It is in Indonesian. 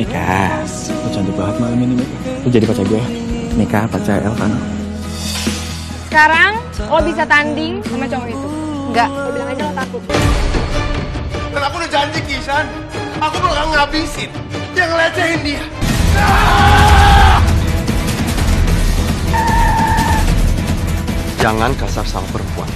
Mika, lu cantik banget malam ini, Mika. Lu jadi pacar gue. Mika, pacar Elvano. Sekarang lo bisa tanding sama cowok itu. Enggak, lo bilang aja lo takut. Dan aku udah janji Kisan, aku bakal ngabisin yang ngelecehin dia. Jangan kasar sama perempuan.